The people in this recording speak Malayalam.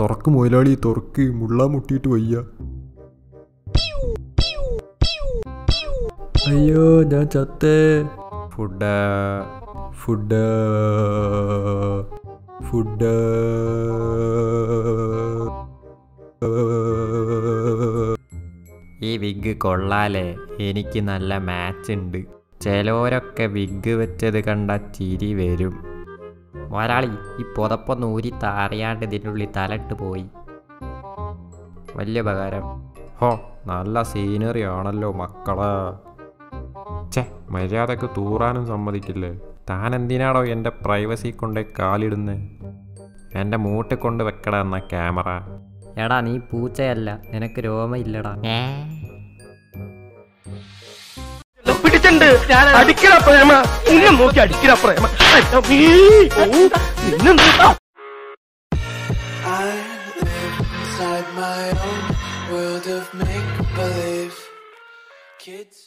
തുറക്ക് മുതലാളി തുറക്ക്. മുള്ള മുട്ടിയിട്ട് വയ്യ. അയ്യോ ഞാൻ ചത്തേ. Food food food. ഈ വിഗ് കൊള്ളാലേ. എനിക്ക് നല്ല മാച്ച് ഉണ്ട് ചിലവരൊക്കെ വിഗ് വെച്ചത് കണ്ട ചിരി വരും. ഒരാളി ഈ പുതപ്പൊന്ന് ഊരി താറിയാണ്ട് ഇതിന്റെ ഉള്ളിൽ തലട്ട് പോയി. വലിയ ഉപകാരം. ഹോ നല്ല സീനറി ആണല്ലോ മക്കളെ. ചേ മര്യാദയ്ക്ക് തൂറാനും സമ്മതിക്കില്ലേ? താൻ എന്തിനാണോ എന്റെ പ്രൈവസി കൊണ്ട് കാലിടുന്നേ? എന്റെ മൂട്ടിൽ കൊണ്ട് വെക്കട എന്ന ക്യാമറ. എടാ നീ പൂച്ചയല്ല. നിനക്ക് രോമയില്ലടാ. പിടിച്ചിട്ടുണ്ട് അടിക്കണ പ്രേമ നിന്നെ നോക്കി അടിക്കണ പ്രേമ അയ്യോ, ഓ, നിന്നെ നോക്കാം I live inside my own world of make believe. Kids